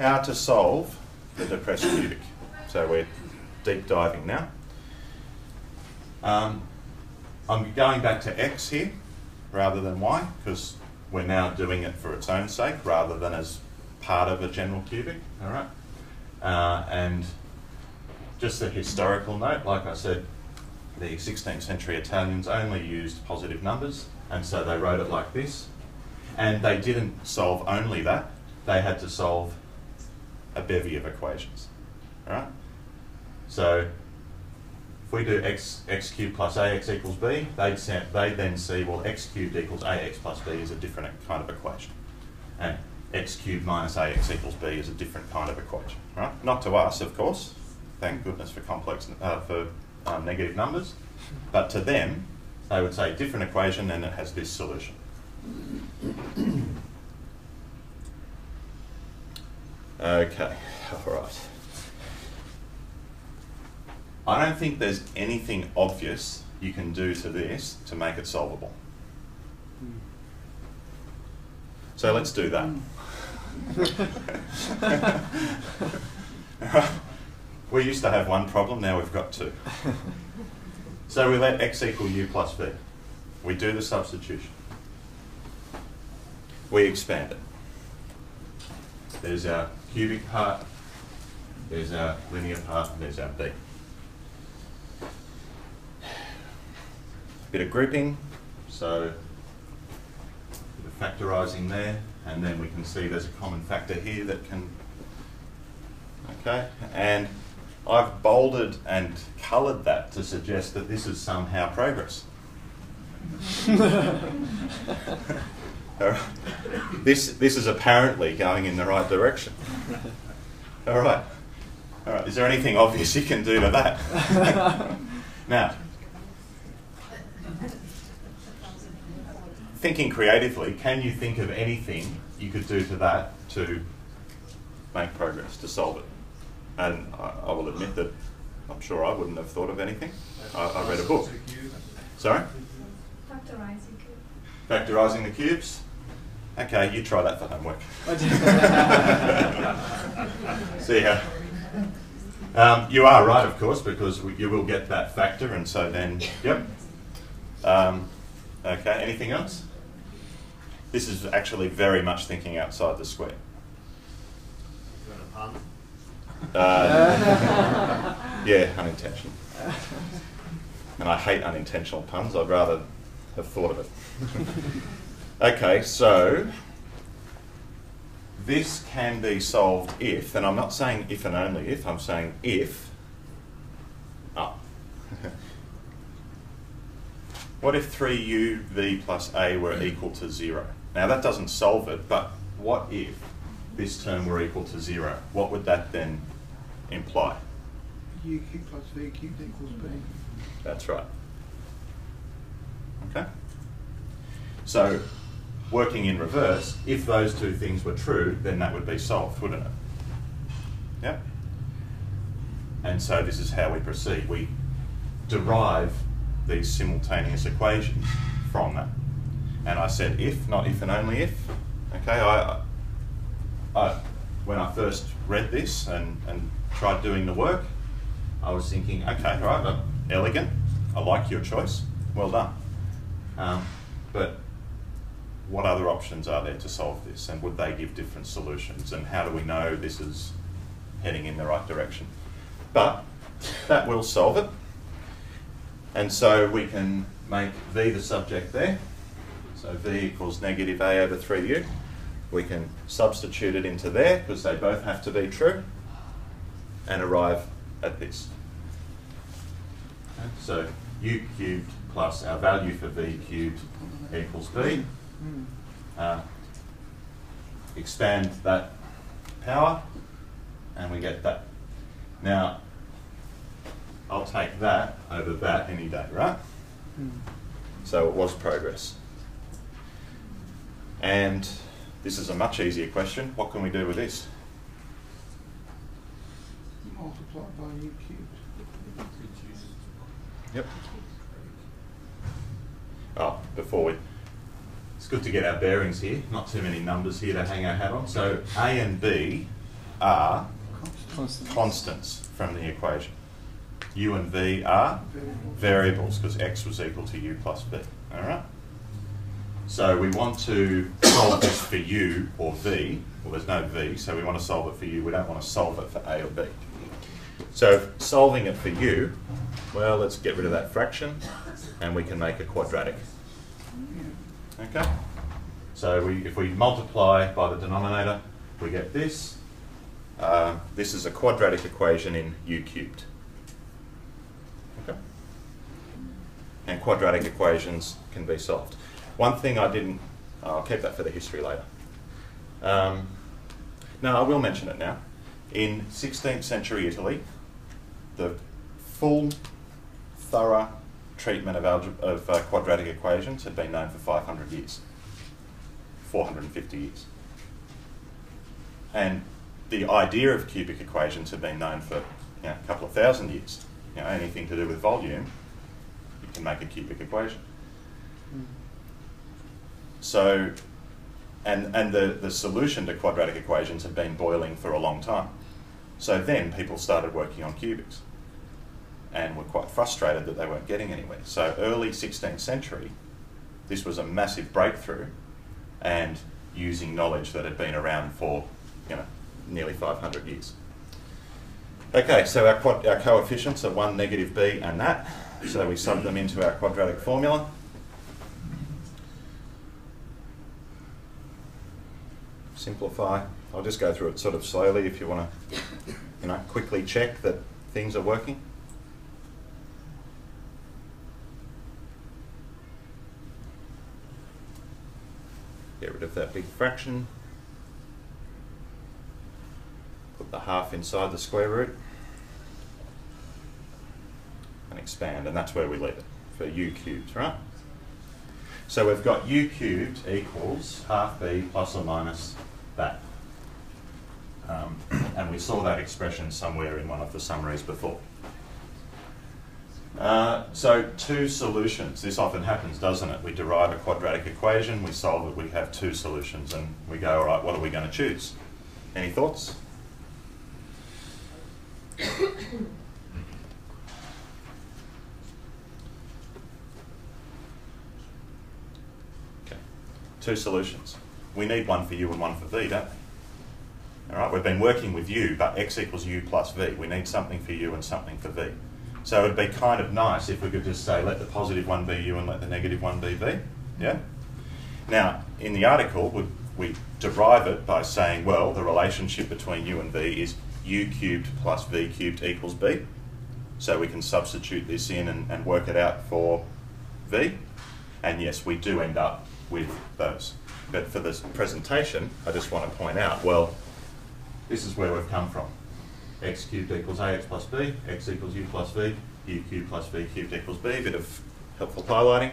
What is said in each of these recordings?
how to solve the depressed cubic. So we're deep diving now. Um, I'm going back to x here rather than y because we're now doing it for its own sake rather than as part of a general cubic. All right, uh, and just a historical note, like I said, the 16th century Italians only used positive numbers, and so they wrote it like this. And they didn't solve only that; they had to solve a bevy of equations. All right. So if we do x, x cubed plus ax equals b, they'd, they'd then see, well, x cubed equals ax plus b is a different kind of equation. And x cubed minus ax equals b is a different kind of equation, right? Not to us, of course. Thank goodness for complex, uh, for um, negative numbers. But to them, they would say different equation and it has this solution. Okay, all right. I don't think there's anything obvious you can do to this to make it solvable. So let's do that. we used to have one problem, now we've got two. So we let x equal u plus v. We do the substitution. We expand it. There's our cubic part, there's our linear part, and there's our b. bit of grouping, so bit of factorising there, and then we can see there's a common factor here that can, okay, and I've bolded and coloured that to suggest that this is somehow progress. this, this is apparently going in the right direction. All right. All right. Is there anything obvious you can do to that? now, thinking creatively, can you think of anything you could do to that to make progress, to solve it? And I, I will admit that I'm sure I wouldn't have thought of anything. I, I read a book. Sorry? Factorizing cubes. Factorizing the cubes? Okay, you try that for homework. See how. Um, you are right, of course, because you will get that factor, and so then, yep. Um, okay, anything else? This is actually very much thinking outside the square. Uh, yeah, unintentional. And I hate unintentional puns. I'd rather have thought of it. Okay, so this can be solved if, and I'm not saying if and only if, I'm saying if. Oh. what if 3uv plus a were equal to 0? Now that doesn't solve it, but what if this term were equal to zero? What would that then imply? u cubed plus v cubed equals b. That's right. Okay? So, working in reverse, if those two things were true, then that would be solved, wouldn't it? Yep. And so this is how we proceed. We derive these simultaneous equations from that. And I said if, not if and only if. Okay, I, I, when I first read this and, and tried doing the work, I was thinking, okay, right, elegant. I like your choice. Well done. Um, but what other options are there to solve this? And would they give different solutions? And how do we know this is heading in the right direction? But that will solve it. And so we can make V the subject there. So V equals negative A over 3U. We can substitute it into there because they both have to be true and arrive at this. So U cubed plus our value for V cubed equals V. Uh, expand that power and we get that. Now, I'll take that over that any day, right? Hmm. So it was progress. And this is a much easier question. What can we do with this? Multiply by u cubed. Yep. Oh, before we, it's good to get our bearings here. Not too many numbers here to hang our hat on. So A and B are Constant. constants from the equation. u and v are variables because x was equal to u plus v. All right. So we want to solve this for u or v. Well, there's no v, so we want to solve it for u. We don't want to solve it for a or b. So solving it for u, well, let's get rid of that fraction, and we can make a quadratic. Okay. So we, if we multiply by the denominator, we get this. Uh, this is a quadratic equation in u cubed. Okay. And quadratic equations can be solved. One thing I didn't, I'll keep that for the history later. Um, no, I will mention it now. In 16th century Italy, the full, thorough treatment of, algebra, of uh, quadratic equations had been known for 500 years, 450 years. And the idea of cubic equations had been known for you know, a couple of thousand years. You know, anything to do with volume, you can make a cubic equation. So, and, and the, the solution to quadratic equations had been boiling for a long time. So then people started working on cubics and were quite frustrated that they weren't getting anywhere. So early 16th century, this was a massive breakthrough and using knowledge that had been around for, you know, nearly 500 years. Okay, so our, quad, our coefficients are 1, negative b and that. So we sub them into our quadratic formula. Simplify. I'll just go through it sort of slowly if you want to, you know, quickly check that things are working. Get rid of that big fraction. Put the half inside the square root. And expand, and that's where we leave it for u cubed, right? So we've got u cubed equals half b plus or minus that. Um, and we saw that expression somewhere in one of the summaries before. Uh, so two solutions. This often happens, doesn't it? We derive a quadratic equation, we solve it, we have two solutions, and we go, all right, what are we going to choose? Any thoughts? Okay. Two solutions. We need one for u and one for v, don't we? All right, we've been working with u, but x equals u plus v. We need something for u and something for v. So it'd be kind of nice if we could just say, let the positive one be u and let the negative one be v. Yeah? Now, in the article, we, we derive it by saying, well, the relationship between u and v is u cubed plus v cubed equals b. So we can substitute this in and, and work it out for v. And yes, we do end up with those. But for this presentation, I just want to point out, well, this is where we've come from. X cubed equals ax plus b, x equals u plus v, u cubed plus v cubed equals b, bit of helpful highlighting.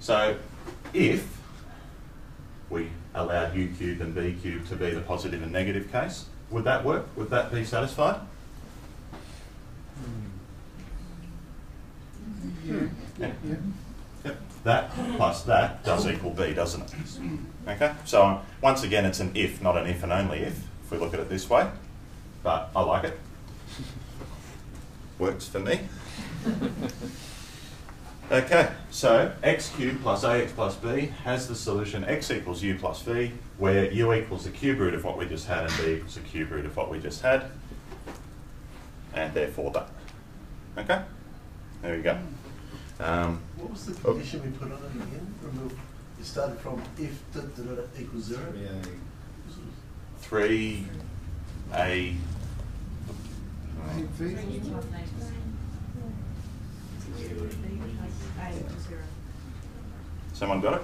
So if we allowed u cubed and v cubed to be the positive and negative case, would that work? Would that be satisfied? Hmm. Yeah. Yeah. Yeah. Yep. That plus that does equal b, doesn't it? Okay, so once again, it's an if, not an if and only if, if we look at it this way. But I like it. Works for me. Okay, so x cubed plus ax plus b has the solution x equals u plus v, where u equals the cube root of what we just had and b equals the cube root of what we just had, and therefore that. Okay, there we go. Um, What was the Oh. condition we put on it again? Remove, it started from if da, da, da, da equals zero? three a someone got it?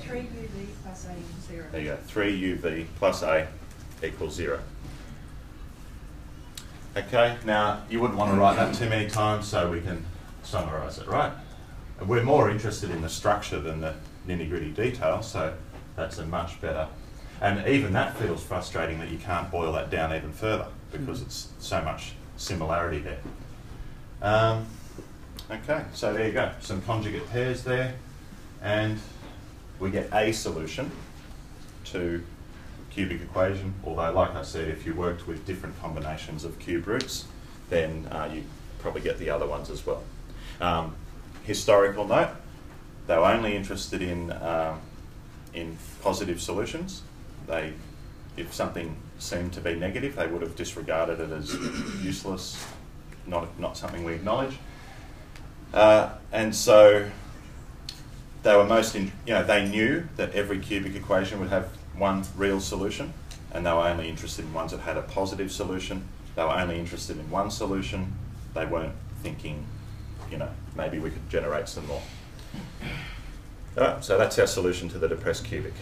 Three UV plus A equals zero. There you go. Three uv plus a equals zero. Okay, now you wouldn't want to write that too many times, so we can summarise it, right? We're more interested in the structure than the nitty gritty detail, so that's a much better. And even that feels frustrating that you can't boil that down even further because it's so much similarity there. Um, okay, so there you go. Some conjugate pairs there, and we get a solution to cubic equation, although like I said, if you worked with different combinations of cube roots, then uh, you probably get the other ones as well. Um, historical note, they were only interested in, um, in positive solutions. They, if something seemed to be negative, they would have disregarded it as useless, not, not something we acknowledge. Uh, and so they were most, in, you know, they knew that every cubic equation would have one real solution, and they were only interested in ones that had a positive solution. They were only interested in one solution. They weren't thinking, you know, maybe we could generate some more. All right, so that's our solution to the depressed cubic.